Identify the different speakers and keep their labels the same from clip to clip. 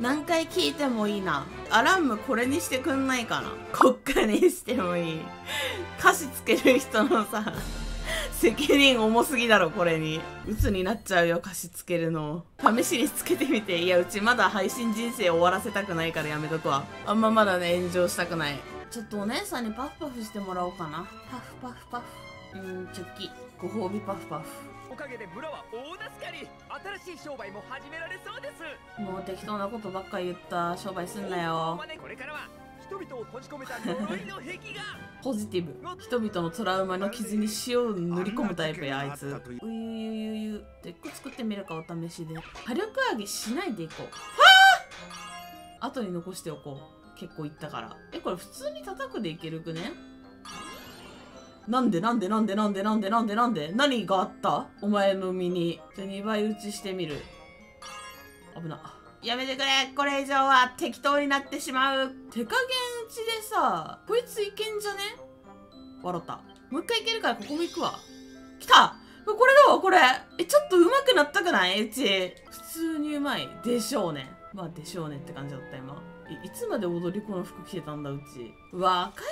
Speaker 1: 何回聞いてもいいな。アラームこれにしてくんないかな。国家にしてもいい。歌詞つける人のさ責任重すぎだろこれに。鬱になっちゃうよ歌詞つけるの。試しにつけてみて。いやうちまだ配信人生終わらせたくないからやめとくわ。あんままだね炎上したくない。ちょっとお姉さんにパフパフしてもらおうかな。パフパフパフうんチョキ。ご褒美パフパフ。
Speaker 2: おかげで村は大助かり。新しい商売も始められそうです。
Speaker 1: もう適当なことばっかり言った商売すんなよ。
Speaker 2: これからは人々を閉じ込めた呪いの壁が。
Speaker 1: ポジティブ。人々のトラウマの傷に塩を塗り込むタイプやあいつ。うゆゆゆゆデック作ってみるかお試しで。火力上げしないでいこう。はあ後に残しておこう。結構いったから。えこれ普通に叩くでいけるくね？なんでなんでなんでなんでなんでなんでなんで何があった？お前の身に。じゃ2倍打ちしてみる。危な。やめてくれ。これ以上は適当になってしまう。手加減打ちでさこいついけんじゃね？笑った。もう一回いけるからここも行くわ。来た！これだわこれ。えちょっと上手くなったくない？うち普通にうまい。でしょうね。まあでしょうねって感じだった今。いいつまで踊り子の服着てたんだうち。うわ赤い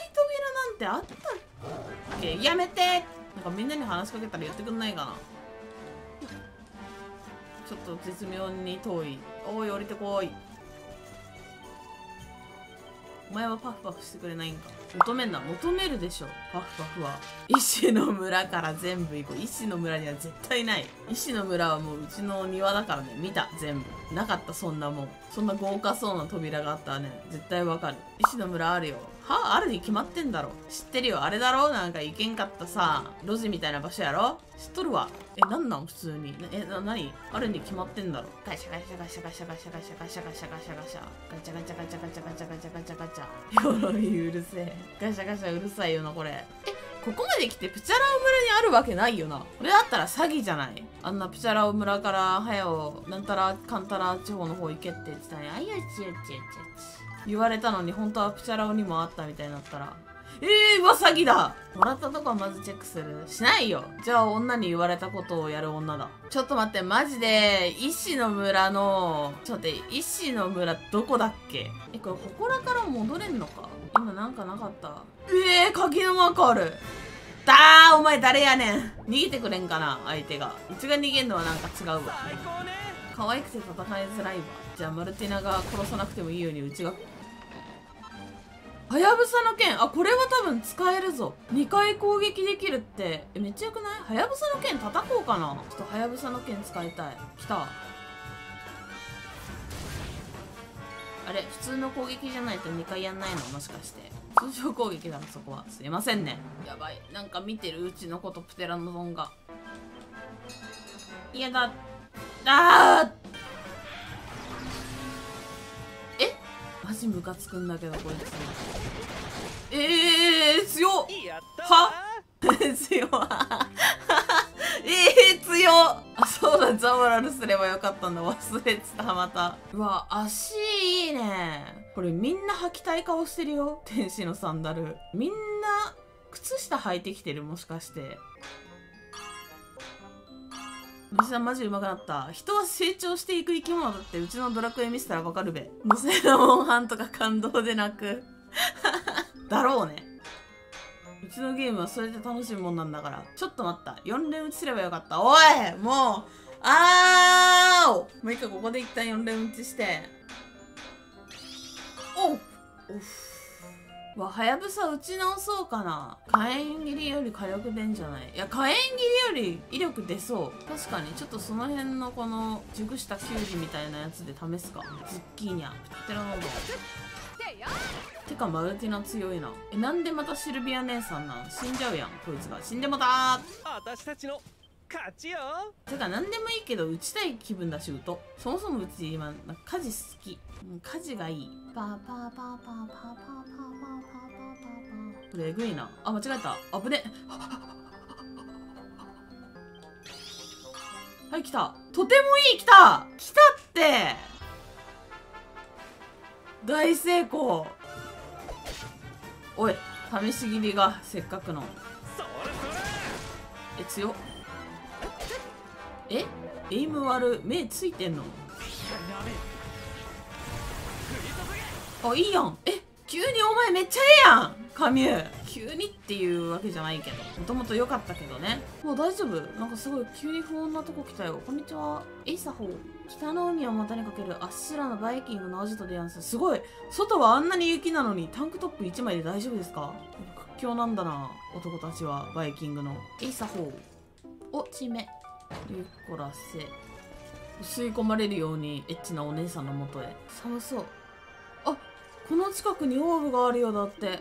Speaker 1: 扉なんてあったっけ？やめて。なんかみんなに話しかけたら言ってくんないかな。ちょっと絶妙に遠い。おい降りてこい。お前はパフパフしてくれないんか。求めんな求めるでしょ。パフパフは。石の村から全部行こう。石の村には絶対ない。石の村はもううちの庭だからね。見た全部。なかったそんなもん。そんな豪華そうな扉があったらね絶対わかる。石の村あるよ。はあるに決まってんだろ。知ってるよ。あれだろ？なんか行けんかったさ路地みたいな場所やろ？知っとるわ。えなんなん？普通に。えな何？あるに決まってんだろ。ガシャガシャガシャガシャガシャガシャガシャガシャガシャガシャガチャガチャガチャガチャガチャガチャガチャガチャ。鎧うるせえガシャガシャうるさいよなこれ。えここまで来てプチャラオ村にあるわけないよな。これだったら詐欺じゃない。あんなプチャラオ村から早うなんたらかんたら地方の方行けって言ってたねあいやちやちやちやち言われたのに本当はプチャラオにもあったみたいになったらえー、わ詐欺だ。もらったとこはまずチェックする。しないよ。じゃあ女に言われたことをやる女だ。ちょっと待ってマジで石の村のちょっと待って石の村どこだっけ？えこれ祠から戻れんのか？今なんかなかった？えー、鍵のマークある。だーお前誰やねん。逃げてくれんかな相手が。うちが逃げんのはなんか違うわ。可愛くて戦いづらいわ。じゃあマルティナが殺さなくてもいいようにうちが。はやぶさの剣。あこれは多分使えるぞ。2回攻撃できるって。えめっちゃよくない？はやぶさの剣叩こうかな。ちょっとはやぶさの剣使いたい。来たあれ普通の攻撃じゃないと2回やんないの？もしかして。通常攻撃だろそこは。すいませんね。やばい。なんか見てるうちのことプテラノドンが。嫌だ。あー！マジムカつくんだけどこいつ。えー、強っ。は？強 えー、強あそうだザマラルすればよかったんだ。忘れてたまた。うわ足いいね。これみんな履きたい顔してるよ。天使のサンダル。みんな靴下履いてきてるもしかして。虫さんマジうまくなった。人は成長していく生き物だってうちのドラクエ見せたらわかるべ。娘のモンハンとか感動で泣く。だろうね。うちのゲームはそれで楽しいもんなんだから。ちょっと待った。4連打ちすればよかった。おいもうあーお。もう一回ここで一旦4連打ちして。おう。おふわ、はやぶさ打ち直そうかな。火炎切りより火力出んじゃない。いや、火炎切りより威力出そう。確かに、ちょっとその辺のこの熟したキュウリみたいなやつで試すか。ズッキーニャ、プテラノドン。てか、マルティナ強いな。え、なんでまたシルビア姉さんなん？死んじゃうやん、こいつが。死んでもた
Speaker 2: 私たちの勝ちよ
Speaker 1: てか、なんでもいいけど、打ちたい気分だし、うと。そもそもうち今、家事好き。家事がいい。パーパーパーパーパーパーパーパーパーパーパーこれえぐいな。あ、間違えた。あぶね。はい、来た。とてもいい、来た来たって大成功おい、試し切りがせっかくの。え、強。えエイム悪目ついてんの？あいいやんえ急にお前めっちゃええやんカミュ急にっていうわけじゃないけどもともと良かったけどね。もう大丈夫？なんかすごい急に不穏なとこ来たよ。こんにちは。エイサホー北の海を股にかけるあっしらのバイキングのアジトでやんす。すごい。外はあんなに雪なのにタンクトップ1枚で大丈夫ですか？屈強なんだな男たちはバイキングの。エイサホーおちめ。リュッコラセ吸い込まれるようにエッチなお姉さんのもとへ。寒そう。あこの近くにオーブがあるよだって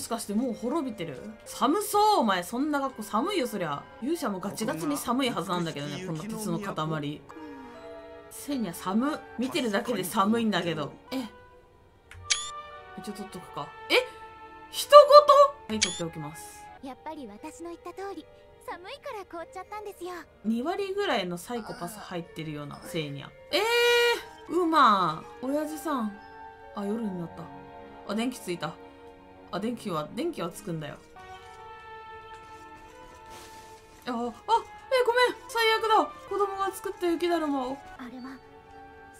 Speaker 1: しかしてもう滅びてる？寒そうお前。そんな学校寒いよそりゃ。勇者もガチガチに寒いはずなんだけどねこの鉄の塊。せいには寒見てるだけで寒いんだけど。え？一応取っとくか。え？人ごと？はい取っておきます。
Speaker 3: やっぱり私の言った通り寒いから凍っちゃったんですよ。
Speaker 1: 2割ぐらいのサイコパス入ってるようなせいにゃえー、うま親父さん。あ夜になった。あ電気ついたあ電気は電気はつくんだよ。ああえごめん。最悪だ。子供が作った雪だるまを。
Speaker 3: あれは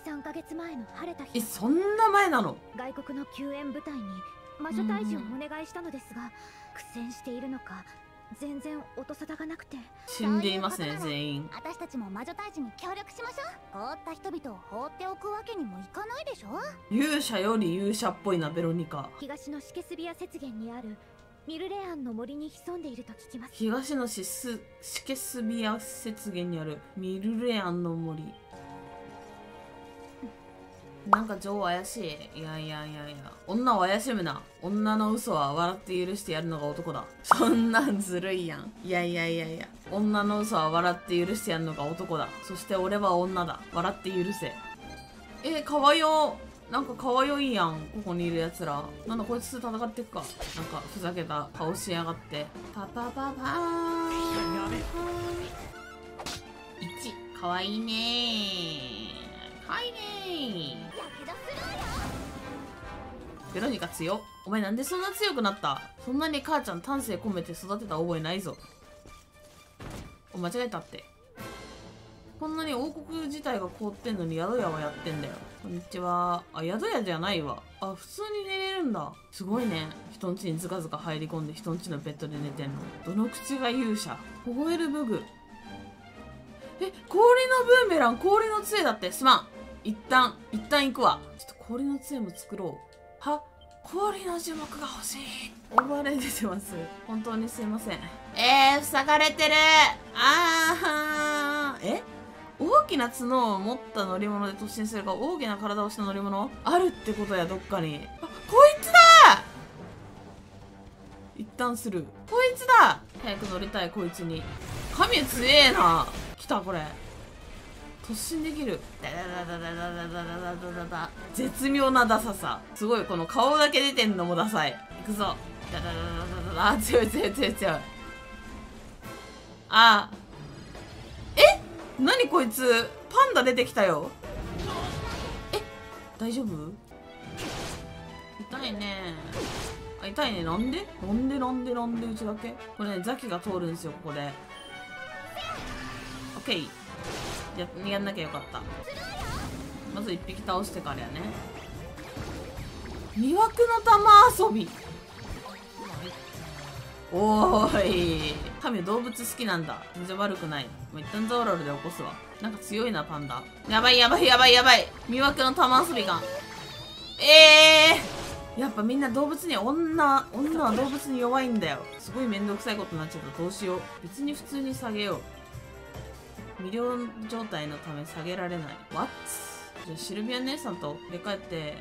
Speaker 3: 3ヶ月前の晴れた
Speaker 1: え
Speaker 3: 日
Speaker 1: そんな前なの？
Speaker 3: 外国の救援部隊に魔女退治をお願いしたのですが苦戦しているのか全然音沙汰がなくて。
Speaker 1: 死んでいますね全員。
Speaker 3: 私たちも魔女退治に協力しましょう。凍った人々を放っておくわけにもいかないでしょ。
Speaker 1: 勇者より勇者っぽいなベロニカ。
Speaker 3: 東のシケスビア雪原にあるミルレアンの森に潜んでいると聞きます。
Speaker 1: 東のシスシケスビア雪原にあるミルレアンの森なんか女王怪しい。いやいやいやいや。女を怪しむな。女の嘘は笑って許してやるのが男だ。そんなんずるいやん。いやいやいやいや。女の嘘は笑って許してやるのが男だ。そして俺は女だ。笑って許せ。えかわよなんかかわよいやん。ここにいるやつら。なんだこいつ戦ってっか。なんかふざけた顔しやがって。パパパパー。ン1かわいいねーかわいね
Speaker 3: 躍動するわよ
Speaker 1: ー。ベロニカ強お前なんでそんな強くなった？そんなに母ちゃん丹精込めて育てた覚えないぞ。お間違えたって。こんなに王国自体が凍ってんのに宿屋はやってんだよ。こんにちは。あ宿屋じゃないわ。あ普通に寝れるんだ。すごいね。人ん家にズカズカ入り込んで人ん家のベッドで寝てんの。どの口が勇者。凍えるブグえ氷のブーメラン氷の杖だって。すまん。一旦一旦行くわ。ちょっと氷の杖も作ろう。は？氷の樹木が欲しい。溺れ出てます。本当にすいません。えー、塞がれてる。あー。え？大きな角を持った乗り物で突進するか大きな体をした乗り物？あるってことやどっかに。あこいつだ！一旦する。こいつだ！早く乗りたいこいつに。神強えな。来たこれ突進できる。ダダダダダダダダダダダ。絶妙なダサさ。すごいこの顔だけ出てんのもダサい。いくぞ。ダダダダダダ強い強い強い強い。あ。え？っ何こいつ？パンダ出てきたよ。え？っ大丈夫？痛いね。あ痛いね。なんで？なんで？なんで？なんで？うちだけこれねザキが通るんですよここで。オッケー。ややんなきゃよかった。まず1匹倒してからやね。魅惑の玉遊び。おーい。神動物好きなんだ。全然悪くない。もう一旦ゾーロルで起こすわ。なんか強いなパンダ。やばいやばいやばいやばい。魅惑の玉遊びが。ええー、やっぱみんな動物に女女は動物に弱いんだよ。すごい面倒くさいことになっちゃった。どうしよう。別に普通に下げよう。魅了状態のため下げられない。What? じゃあシルビア姉さんと入れ替えて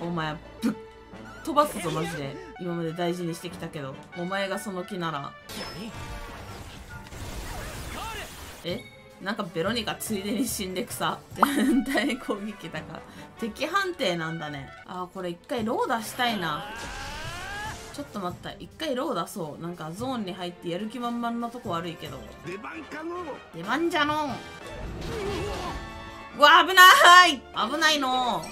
Speaker 1: お前ぶっ飛ばすぞマジで。今まで大事にしてきたけど。お前がその気なら。え？なんかベロニカついでに死んでくさ。全体攻撃だから。敵判定なんだね。あーこれ一回ロー出したいな。ちょっと待った。一回ロー出そう。なんかゾーンに入ってやる気満々なとこ悪いけど。
Speaker 4: 出番かの？
Speaker 1: 出番じゃの。うわ危ない！危ないの。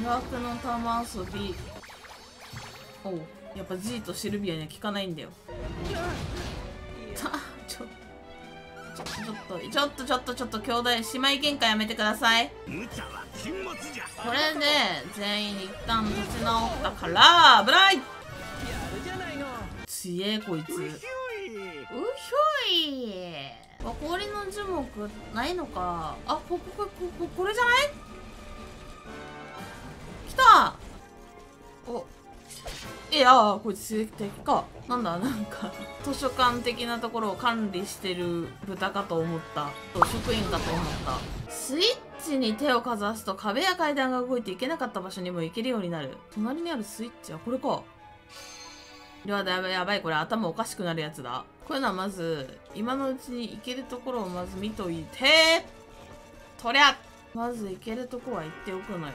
Speaker 1: 魅惑の玉遊び。おうやっぱ G とシルビアには効かないんだよちょっとちょっとちょっと兄弟姉妹喧嘩やめてください。これで全員一旦立ち直ったから危ない
Speaker 2: やるじゃないの
Speaker 1: 強えこいつ。う
Speaker 4: うひょい。う
Speaker 1: ひょい。あ氷の樹木ないのか。あここここここれじゃない？来た。おいやこいつ敵かなんだなんか図書館的なところを管理してる豚かと思った。職員かと思った。スイッチに手をかざすと壁や階段が動いていけなかった場所にも行けるようになる。隣にあるスイッチはこれか。いやばいやばいこれ頭おかしくなるやつだ。こういうのはまず今のうちに行けるところをまず見といてとりゃ。まず行けるとこは行っておくのよ。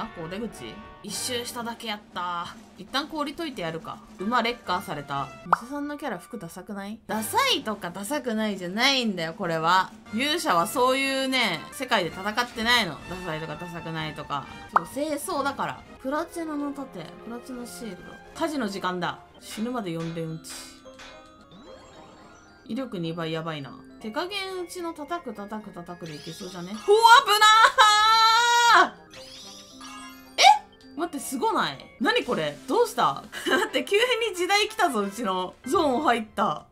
Speaker 1: あこう出口。一周しただけやった。一旦氷解いてやるか。馬レッカーされた。店さんのキャラ服ダサくない？ダサいとかダサくないじゃないんだよこれは。勇者はそういうね世界で戦ってないの。ダサいとかダサくないとか。そう清掃だから。プラチナの盾。プラチナシールド火事の時間だ。死ぬまで4連打ち。威力2倍やばいな。手加減打ちの叩く叩く叩くでいけそうじゃね？ほわ危な待ってすごない？何これ？どうした？待って急に時代来たぞうちのゾーン入った。